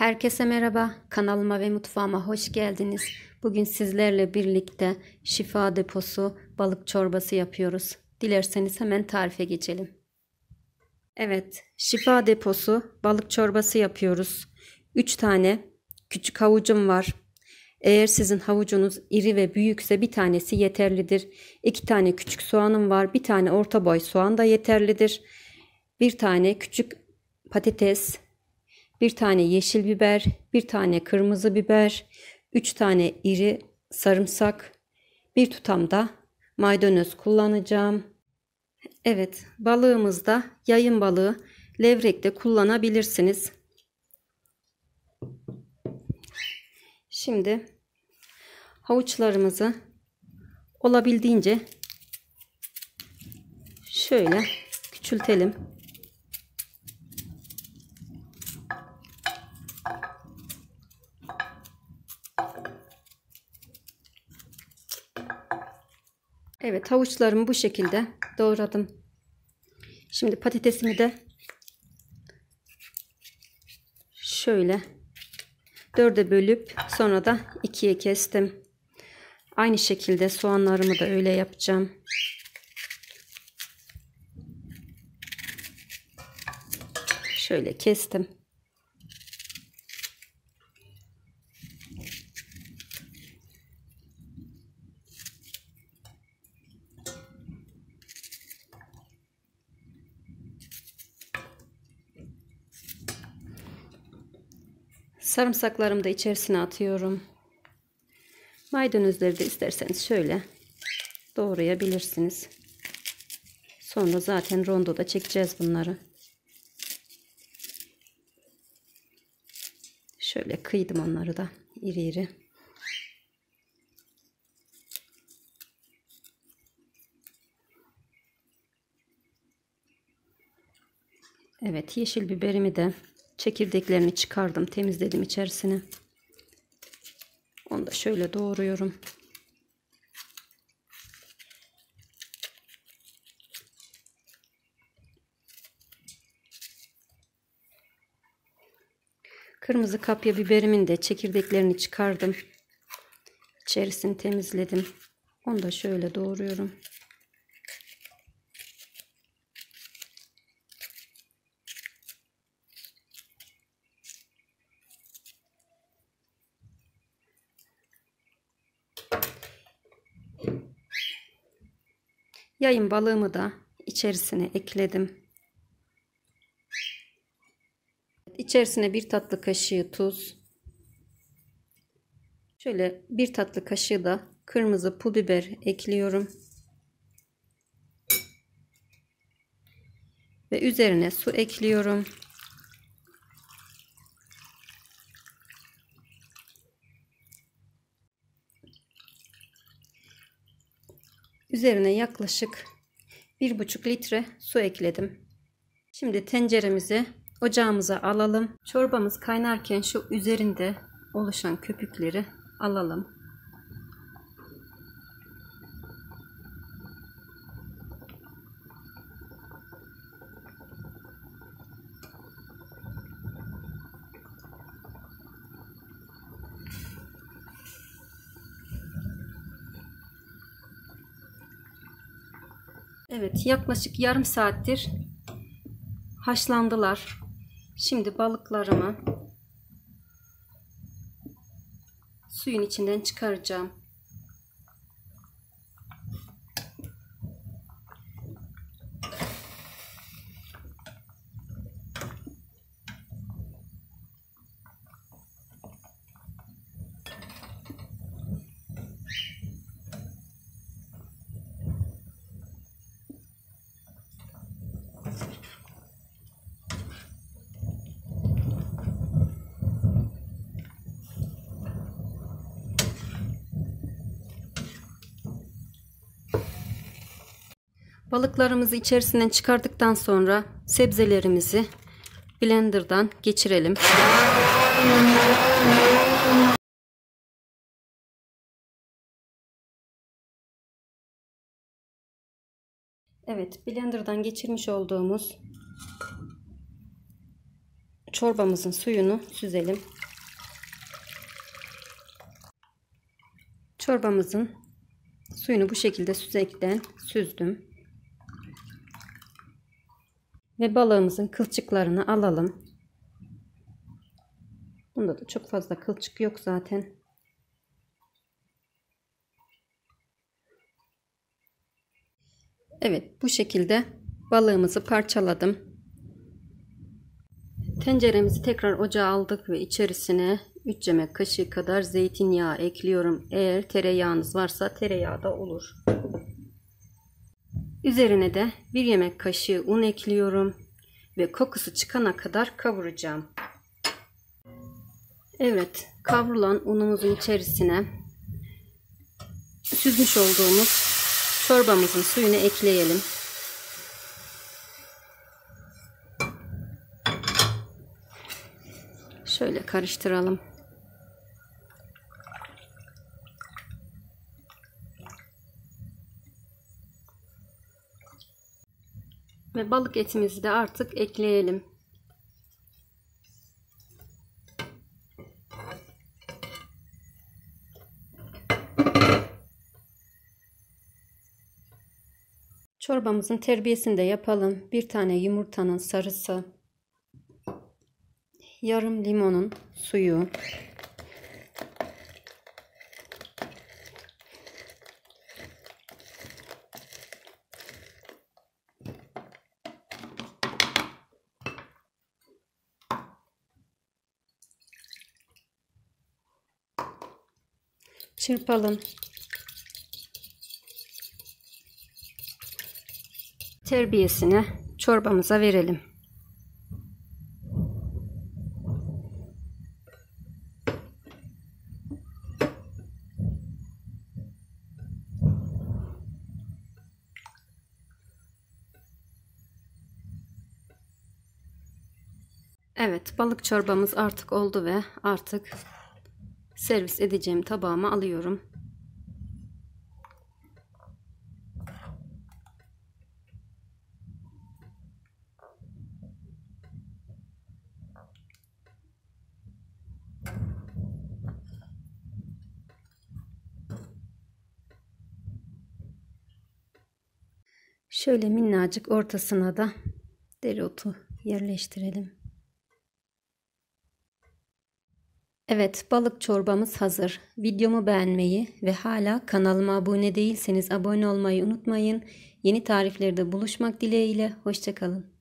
Herkese merhaba. Kanalıma ve mutfağıma hoş geldiniz. Bugün sizlerle birlikte şifa deposu balık çorbası yapıyoruz. Dilerseniz hemen tarife geçelim. Evet, şifa deposu balık çorbası yapıyoruz. 3 tane küçük havucum var. Eğer sizin havucunuz iri ve büyükse bir tanesi yeterlidir. 2 tane küçük soğanım var. Bir tane orta boy soğan da yeterlidir. Bir tane küçük patates, bir tane yeşil biber, bir tane kırmızı biber, üç tane iri sarımsak, bir tutam da maydanoz kullanacağım. Evet, balığımızda yayın balığı levrekte kullanabilirsiniz. Şimdi havuçlarımızı olabildiğince şöyle küçültelim. Evet havuçlarımı bu şekilde doğradım. Şimdi patatesimi de şöyle dörde bölüp sonra da ikiye kestim. Aynı şekilde soğanlarımı da öyle yapacağım. Şöyle kestim. Sarımsaklarımı da içerisine atıyorum. Maydanozları da isterseniz şöyle doğrayabilirsiniz. Sonra zaten rondoda çekeceğiz bunları. Şöyle kıydım onları da iri iri. Evet yeşil biberimi de Çekirdeklerini çıkardım. Temizledim içerisini. Onu da şöyle doğruyorum. Kırmızı kapya biberimin de çekirdeklerini çıkardım. İçerisini temizledim. Onu da şöyle doğruyorum. Yayın balığımı da içerisine ekledim. İçerisine bir tatlı kaşığı tuz. Şöyle bir tatlı kaşığı da kırmızı pul biber ekliyorum. Ve üzerine su ekliyorum. Üzerine yaklaşık bir buçuk litre su ekledim. Şimdi tenceremizi ocağımıza alalım. Çorbamız kaynarken şu üzerinde oluşan köpükleri alalım. Evet yaklaşık yarım saattir haşlandılar. Şimdi balıklarımı suyun içinden çıkaracağım. Balıklarımızı içerisinden çıkardıktan sonra sebzelerimizi blenderdan geçirelim. Evet blenderdan geçirmiş olduğumuz çorbamızın suyunu süzelim. Çorbamızın suyunu bu şekilde süzekten süzdüm. Ve balığımızın kılçıklarını alalım. Bunda da çok fazla kılçık yok zaten. Evet bu şekilde balığımızı parçaladım. Tenceremizi tekrar ocağa aldık ve içerisine 3 yemek kaşığı kadar zeytinyağı ekliyorum. Eğer tereyağınız varsa tereyağı da olur. Üzerine de 1 yemek kaşığı un ekliyorum ve kokusu çıkana kadar kavuracağım. Evet, kavrulan unumuzun içerisine süzmüş olduğumuz çorbamızın suyunu ekleyelim. Şöyle karıştıralım. Balık etimizi de artık ekleyelim. Çorbamızın terbiyesini de yapalım. Bir tane yumurtanın sarısı, yarım limonun suyu, çırpalım. Terbiyesini çorbamıza verelim. Evet balık çorbamız artık oldu ve artık servis edeceğim tabağıma alıyorum. Şöyle minnacık ortasına da dereotu yerleştirelim. Evet balık çorbamız hazır. Videomu beğenmeyi ve hala kanalıma abone değilseniz abone olmayı unutmayın. Yeni tariflerde buluşmak dileğiyle. Hoşçakalın.